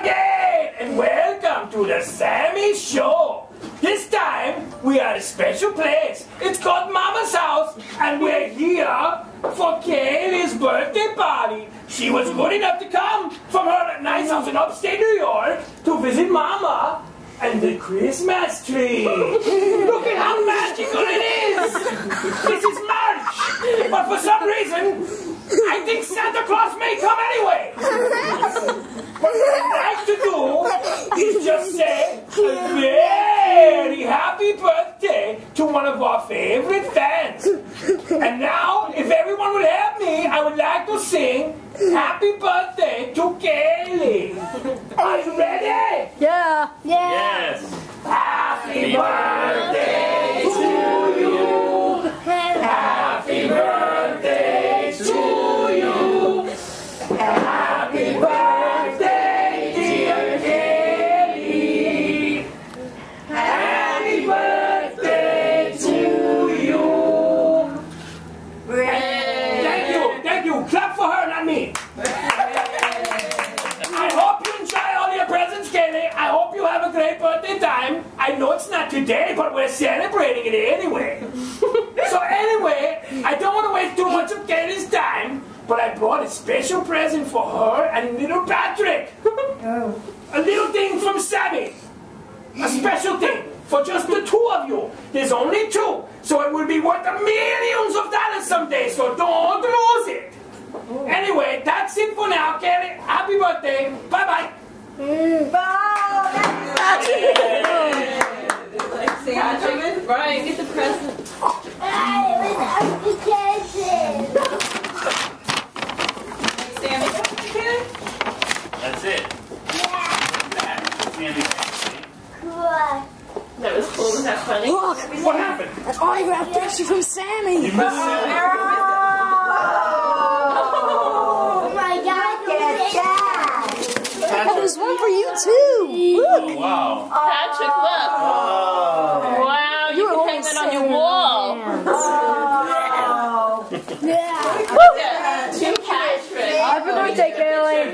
again, and welcome to the Sammy Show. This time, we are at a special place. It's called Mama's House, and we're here for Kaylie's birthday party. She was good enough to come from her nice house in upstate New York to visit Mama and the Christmas tree. Look at how magical it is. This is March, but for some reason, I think Santa Claus may come anyway. What I'd like to do is just say a very happy birthday to one of our favorite fans. And now, if everyone would help me, I would like to sing Happy Birthday to Kaylie. Are you ready? Yeah. Yeah. Great birthday time. I know it's not today, but we're celebrating it anyway. so anyway, I don't want to waste too much of Kaylie's time, but I brought a special present for her and little Patrick. Oh. A little thing from Sammy. A special thing for just the two of you. There's only two, so it will be worth millions of dollars someday, so don't lose it. Oh. Anyway, that's it for now, Kelly. Happy birthday. Bye-bye. Mm, Patrick, Brian, get the present. Sammy, come again. That's it. That. Sandy Fancy. That was cool. Was that funny? Look, What happened? an autograph picture from Sammy. You missed it. Oh, oh There's one for you too. Look. Oh, wow. Patrick, look. Oh. Wow, you You're can all hang that on your Sammy wall. fans. Oh. Yeah. To Patrick. Happy birthday, Kaylie.